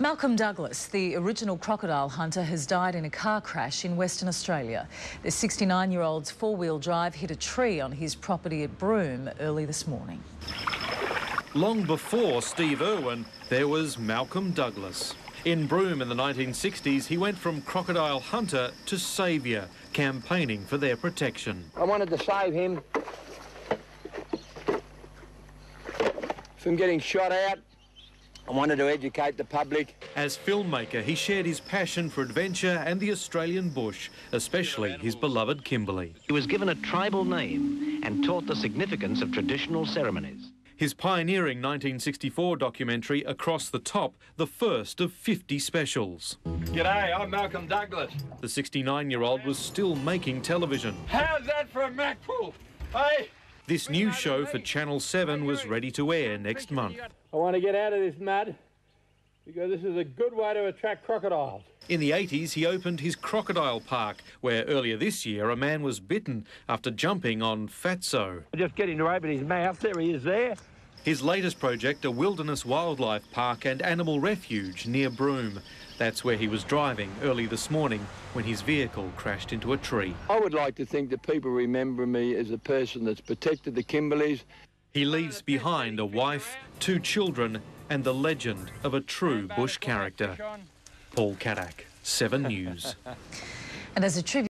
Malcolm Douglas, the original crocodile hunter, has died in a car crash in Western Australia. The 69-year-old's four-wheel drive hit a tree on his property at Broome early this morning. Long before Steve Irwin, there was Malcolm Douglas. In Broome in the 1960s, he went from crocodile hunter to saviour, campaigning for their protection. I wanted to save him from getting shot out. I wanted to educate the public. As filmmaker, he shared his passion for adventure and the Australian bush, especially his beloved Kimberley. He was given a tribal name and taught the significance of traditional ceremonies. His pioneering 1964 documentary, Across the Top, the first of 50 specials. G'day, I'm Malcolm Douglas. The 69-year-old was still making television. How's that for a mackerel? Hey? Eh? This new show for Channel 7 was ready to air next month. I want to get out of this mud because this is a good way to attract crocodiles. In the 80s, he opened his crocodile park, where earlier this year a man was bitten after jumping on Fatso. Just getting to open his mouth, there he is there. His latest project, a wilderness wildlife park and animal refuge near Broome. That's where he was driving early this morning when his vehicle crashed into a tree. I would like to think that people remember me as a person that's protected the Kimberleys. He leaves behind a wife, two children, and the legend of a true bush character. Paul Kadak, 7 News. And as a tribute